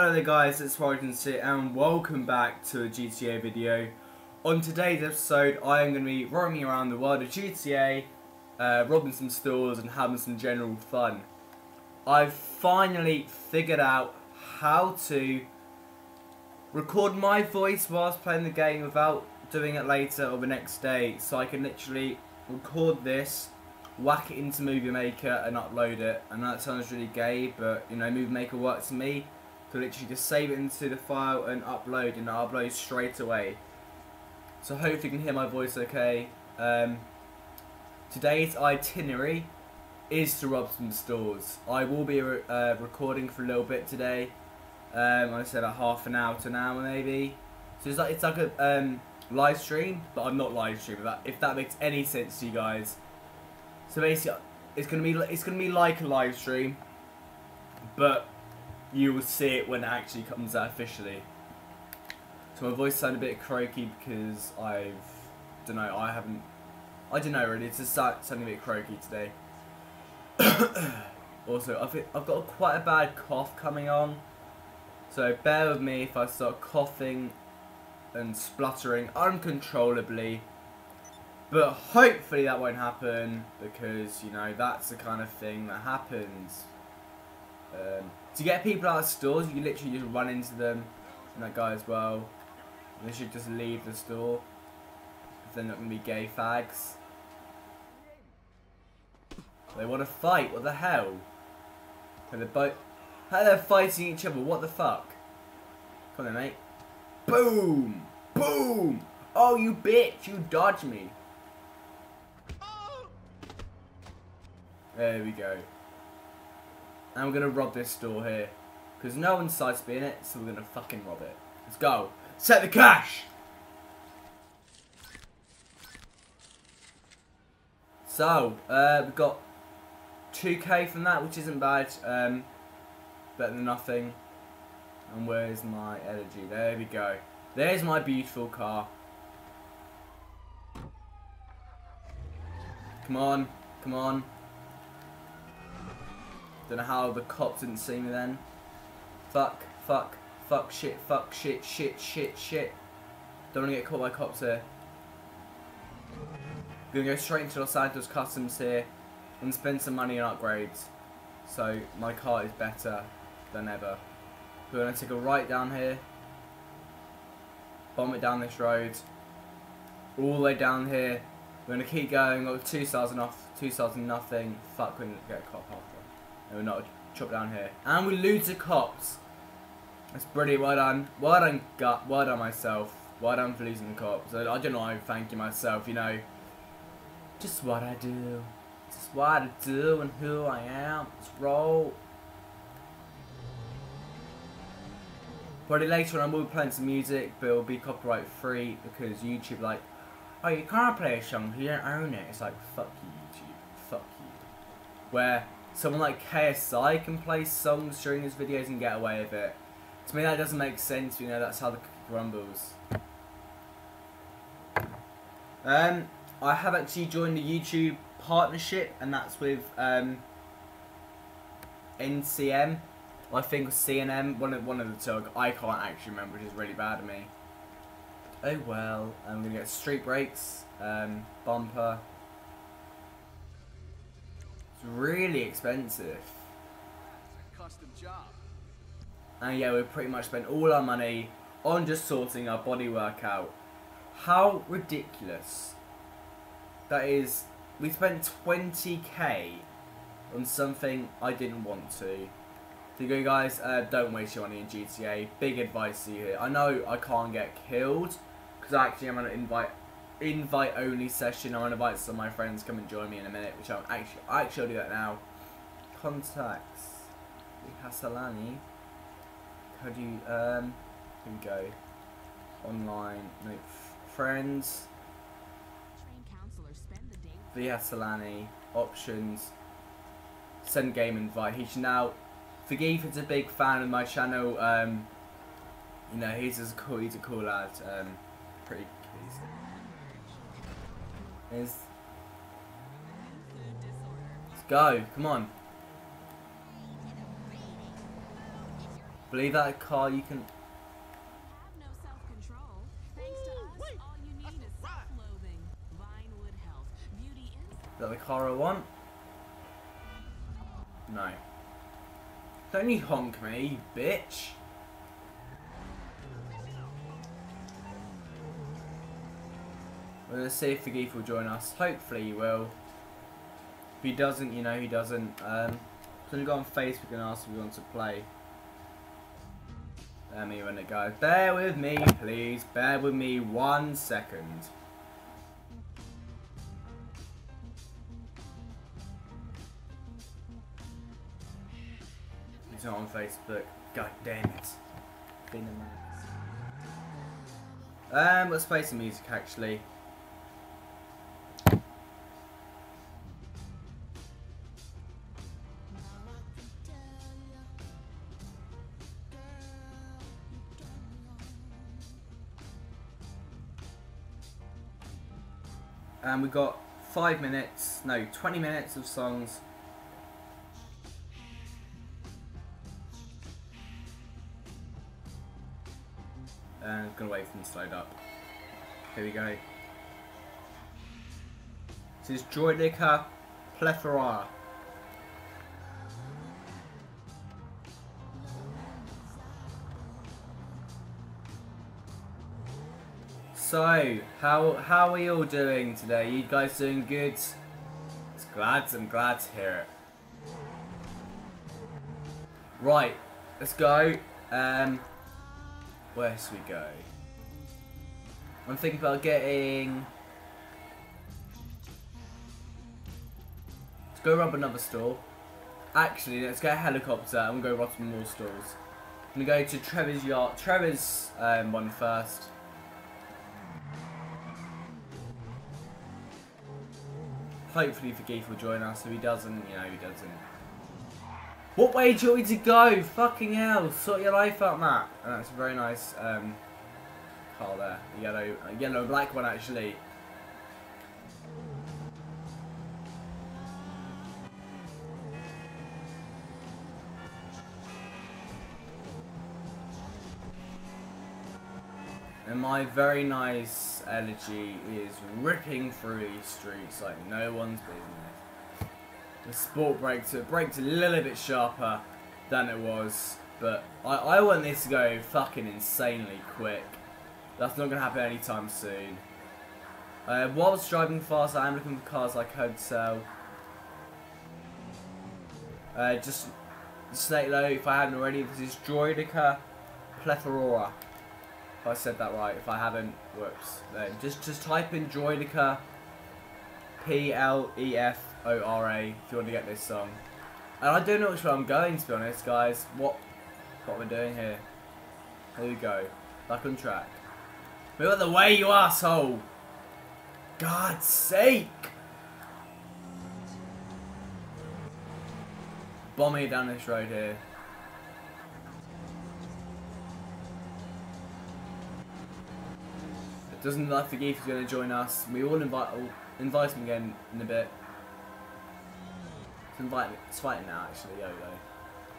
Hello there guys, it's Rogers here and welcome back to a GTA video. On today's episode I am going to be roaming around the world of GTA, uh, robbing some stores and having some general fun. I've finally figured out how to record my voice whilst playing the game without doing it later or the next day so I can literally record this whack it into Movie Maker and upload it. And that sounds really gay, but you know, Movie Maker works for me. To literally just save it into the file and upload, and I'll upload straight away. So hopefully you can hear my voice okay. Um, today's itinerary is to rob some stores. I will be re uh, recording for a little bit today. Um, I said a half an hour to an hour maybe. So it's like it's like a um, live stream, but I'm not live streaming. That if that makes any sense to you guys. So basically, it's gonna be it's gonna be like a live stream, but you will see it when it actually comes out officially. So my voice sounds a bit croaky because I've don't know I haven't I don't know really. It's just sounding a bit croaky today. also, I've I've got quite a bad cough coming on, so bear with me if I start coughing and spluttering uncontrollably. But hopefully that won't happen because, you know, that's the kind of thing that happens. Um, to get people out of stores, you literally just run into them. And that guy as well. And they should just leave the store. If they're not going to be gay fags. They want to fight, what the hell? And they're both... How they're fighting each other, what the fuck? Come on then, mate. Boom! Boom! Oh, you bitch, you dodged me. There we go. And we're going to rob this store here. Because no one's sides being it, so we're going to fucking rob it. Let's go. Set the cash! So, uh, we've got 2k from that, which isn't bad. Um, better than nothing. And where's my energy? There we go. There's my beautiful car. Come on. Come on. Don't know how the cops didn't see me then. Fuck, fuck, fuck, shit, fuck, shit, shit, shit, shit. Don't want to get caught by cops here. Gonna go straight into Los Santos Customs here and spend some money on upgrades. So my car is better than ever. We're gonna take a right down here. Bomb it down this road. All the way down here. We're gonna keep going. Got two stars and off, two stars and nothing. Fuck, couldn't get a cop after. No, we're not chop down here. And we lose the cops. That's brilliant. Well done. Well done, gut. Well done myself. Well done for losing the cops. I, I don't know. Thank you myself. You know, just what I do. Just what I do and who I am. Let's roll. Probably later on I will be playing some music, but it'll be copyright free because YouTube like, oh you can't play a song, you don't own it. It's like, fuck you YouTube, fuck you. Where someone like KSI can play songs during his videos and get away with it. To me that doesn't make sense, you know, that's how the cookie crumbles. Um, I have actually joined the YouTube partnership and that's with um, NCM. I think CNM, one of one of the two. I can't actually remember, which is really bad of me. Oh well, I'm gonna get street brakes, um, bumper, it's really expensive. And yeah, we pretty much spent all our money on just sorting our bodywork out. How ridiculous. That is, we spent 20k on something I didn't want to. So you guys, uh, don't waste your money in GTA. Big advice to you here. I know I can't get killed, because actually I'm going to invite invite only session. I'm gonna invite some of my friends come and join me in a minute, which I'll actually I actually do that now. Contacts. Hasalani. How do you um here we go. Online make friends. The Hasalani options. Send game invite. He should now Forgive is a big fan of my channel. Um, you know, he's a cool. He's a cool lad. Um, pretty. Let's go. Come on. Believe that car you can... Have no self-control. Thanks to us, all you need is that the car I want? No. Don't you honk me, bitch. We're gonna see if Forgive will join us. Hopefully he will. If he doesn't, you know he doesn't. Um, so we go on Facebook and ask if we want to play. Let me when it goes. Bear with me, please. Bear with me one second. He's not on Facebook. God damn it. Been a man. Um, let's play some music actually. And we've got five minutes, no, 20 minutes of songs. And I'm gonna wait for them to load up. Here we go. This is Droideka Plethora. So, how how are you all doing today? You guys doing good? It's glad I'm glad to hear it. Right, let's go. Um, where should we go? I'm thinking about getting. Let's go rob another store. Actually, let's get a helicopter and we'll go rob some more stores. I'm gonna go to Trevor's yard, Trevor's um, one first. Hopefully Forgive will join us. If he doesn't, you know, he doesn't. What way do you want me to go? Fucking hell. Sort your life out, Matt. And that's a very nice um, car there. A yellow, a yellow black one, actually. And my very nice energy is ripping through these streets like no one's business. The sport brakes, it brakes a little bit sharper than it was, but I, I want this to go fucking insanely quick. That's not to happen anytime soon. Uh, whilst driving fast, I am looking for cars I could sell. Uh, just say low if I haven't already, this is Droideka Plethora. If I said that right, if I haven't, Then just just type in Droideka P L E F O R A if you want to get this song. And I don't know which way I'm going to be honest, guys. What what we're doing here. Here we go. Back on track. Move out the way, you asshole! God's sake! Bombing down this road here. Doesn't look like the geek is going to join us. We will invite will invite him again in a bit. Let's invite now, actually. YOLO.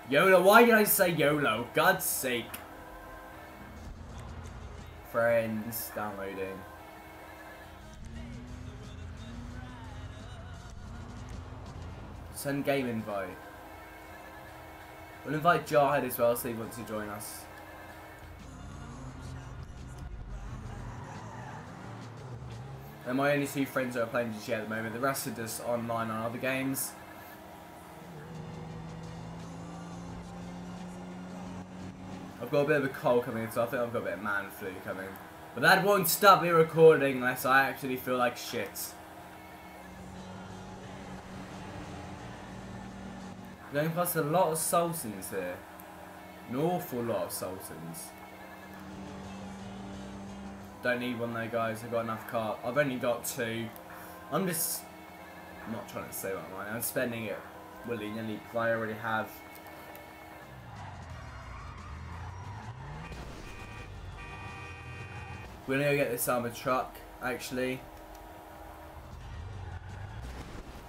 YOLO. Why did I say YOLO? God's sake. Friends downloading. Send game invite. We'll invite Jarhead as well, so he wants to join us. They're my only two friends that are playing GTA at the moment. The rest are just online on other games. I've got a bit of a cold coming in, so I think I've got a bit of man flu coming. But that won't stop me recording unless I actually feel like shit. Going past a lot of Sultans here. An awful lot of Sultans. Don't need one though, guys. I've got enough car. I've only got two. I'm just I'm not trying to say what I'm I'm spending it willy nilly because I already have. We're gonna go get this armored truck, actually.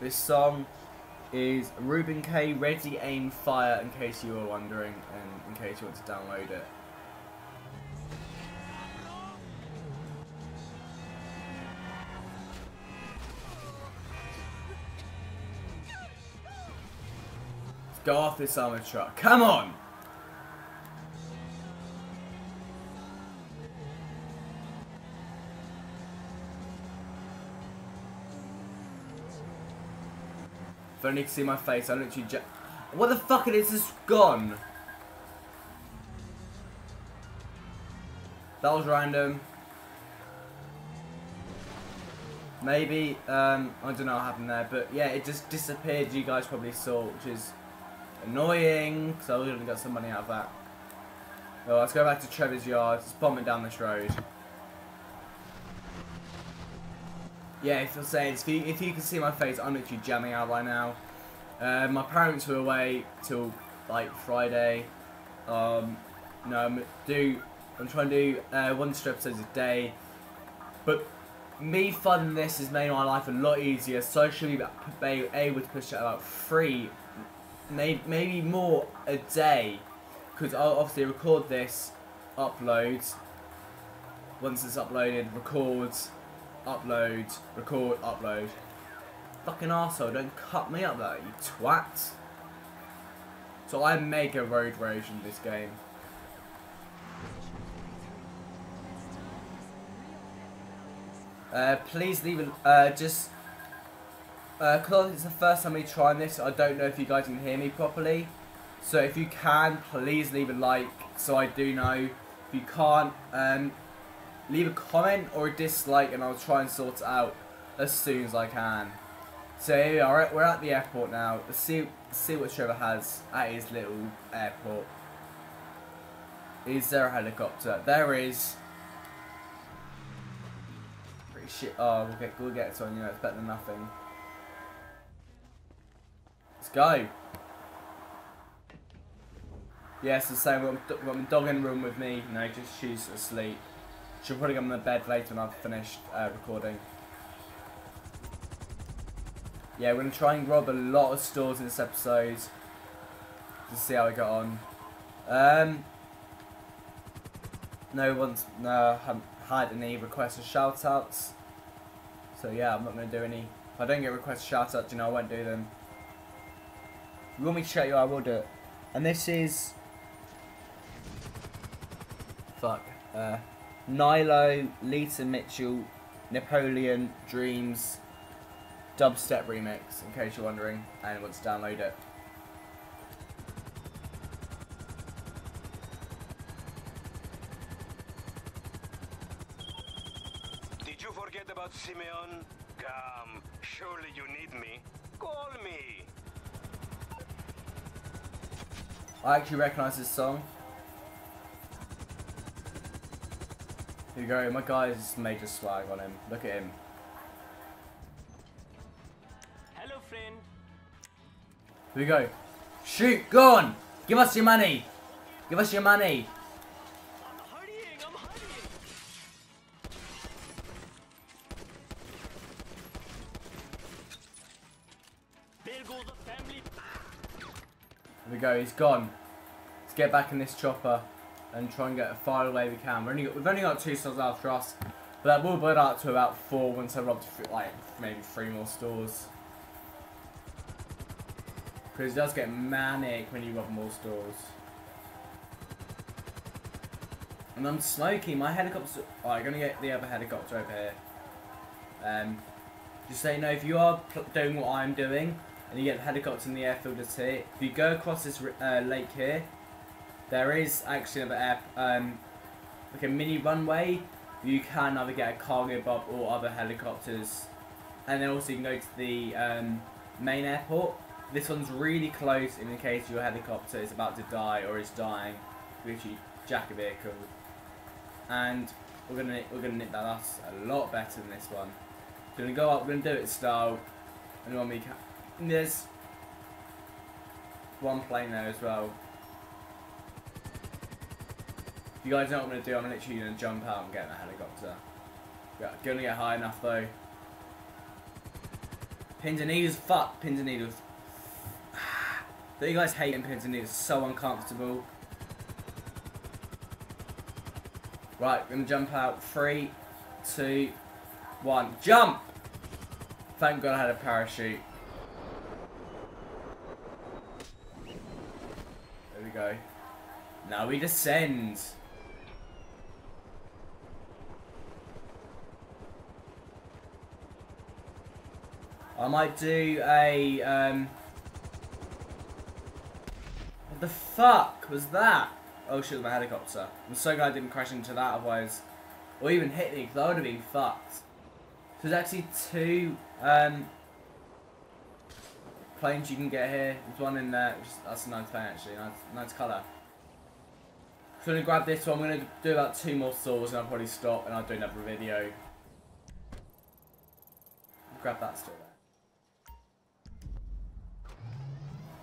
This song is Ruben K Ready Aim Fire in case you were wondering and in case you want to download it. Go off this armored truck. Come on! If only you could see my face, I literally ja- What the fuck is this gone? That was random. Maybe, um, I don't know what happened there, but yeah, it just disappeared, you guys probably saw, which is annoying, because I would have got some money out of that. Well, let's go back to Trevor's yard, it's bombing down this road. Yeah, if you're saying, if you, if you can see my face, I'm literally jamming out right now. Uh, my parents were away till like Friday. Um, no, I'm do I'm trying to do uh, one two episodes a day, but me funding this has made my life a lot easier. So I should be able to push out about three, maybe maybe more a day, because I'll obviously record this, upload. Once it's uploaded, records upload, record, upload. Fucking arsehole, don't cut me up though, you twat. So I make a road rage in this game. Uh, please leave uh, just, uh, cause it's the first time me trying this, I don't know if you guys can hear me properly. So if you can, please leave a like, so I do know. If you can't, um, leave a comment or a dislike and I'll try and sort it out as soon as I can. So here we are, we're at the airport now. Let's see, see what Trevor has at his little airport. Is there a helicopter? There is. Pretty shit. Oh, we'll get, we'll get it, you know, it's better than nothing. Go. Yes, the same. Got my dog in the room with me. No, just she's asleep. She'll probably come in the bed later when I've finished uh, recording. Yeah, we're going to try and rob a lot of stores in this episode. To see how we got on. Um, no one's, no, haven't had any requests or shoutouts. So yeah, I'm not going to do any. If I don't get requests shoutouts, you know, I won't do them. You want me to show you, I will do it. And this is... Fuck. Uh, Nilo, Lita Mitchell, Napoleon, Dreams, dubstep remix, in case you're wondering, and want to download it. Did you forget about Simeon? Come, surely you need me. Call me. I actually recognise this song. Here you go, my guy's major swag on him. Look at him. Hello, friend. Here we go. Shoot, go on! Give us your money! Give us your money! Go, he's gone. Let's get back in this chopper and try and get as far away we can. Only got, we've only got two stores after us, but that will build up to about four once I rob th- like maybe three more stores. Because it does get manic when you rob more stores. And I'm smoking. My helicopter. Oh, I'm gonna get the other helicopter over here. Um, just so you know, if you are doing what I'm doing, and you get the helicopter in the airfield that's here, if you go across this uh, lake here, there is actually another air, um, like a mini runway. You can either get a Cargobob or other helicopters, and then also you can go to the um, main airport. This one's really close in the case your helicopter is about to die or is dying, which you jack a vehicle. And we're gonna we're gonna nip that. That's a lot better than this one. We're gonna go up. We're gonna do it style, and when we. There's one plane there as well. If you guys know what I'm gonna do? I'm literally gonna jump out and get in a helicopter. Yeah, gonna get high enough though. Pins and needles, fuck pins and needles. That you guys hate pins and needles? so uncomfortable. Right, we're gonna jump out. Three, two, one, jump! Thank God I had a parachute. There we go. Now we descend. I might do a, um... What the fuck was that? Oh shit, my helicopter. I'm so glad I didn't crash into that, otherwise... Or even hit me, because I would have been fucked. So there's actually two, um... Planes you can get here. There's one in there, which is, that's a nice plane actually, nice, nice colour. So I'm going to grab this one, I'm going to do about two more saws and I'll probably stop and I'll do another video. Grab that still there.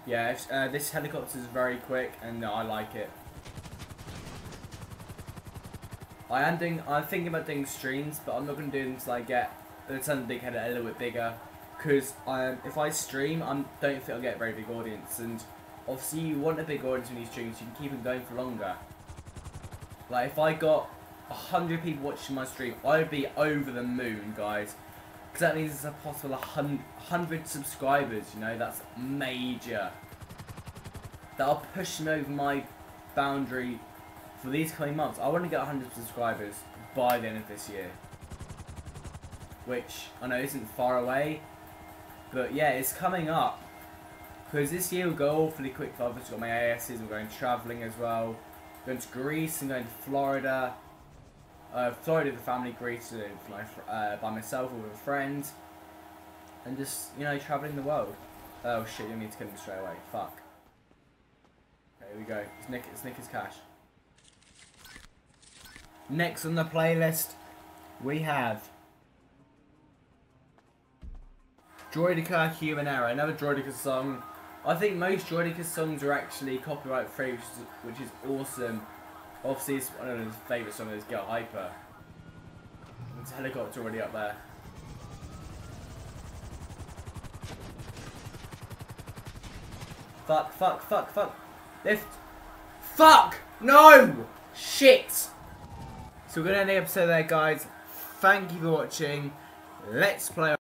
Yeah, uh, this helicopter is very quick and I like it. I am doing, I'm thinking about doing streams, but I'm not going to do them until I get the Sun Big Head a little bit bigger. Because um, if I stream, I don't think I'll get a very big audience. And obviously you want a big audience when you stream so you can keep them going for longer. Like if I got 100 people watching my stream, I'd be over the moon, guys. Because that means it's a possible 100 subscribers, you know, that's major. That'll push me over my boundary for these coming months. I want to get 100 subscribers by the end of this year. Which I know isn't far away, but yeah, it's coming up. Because this year will go awfully quick I've just got my ASs, I'm going travelling as well. Going to Greece, going to Florida. Uh, Florida with the family, Greece with my, uh, by myself or with a friend. And just, you know, travelling the world. Oh shit, you need to kill him straight away. Fuck. Okay, here we go. It's Nick, it's Nick's cash. Next on the playlist, we have Droideka Human Error, another Droideka song. I think most Droideka songs are actually copyright free, which is, awesome. Obviously, it's one of his favourite songs is Get Hyper. There's a helicopter already up there. Fuck, fuck, fuck, fuck. Lift. Fuck! No! Shit! So we're going to end the episode there, guys. Thank you for watching. Let's play.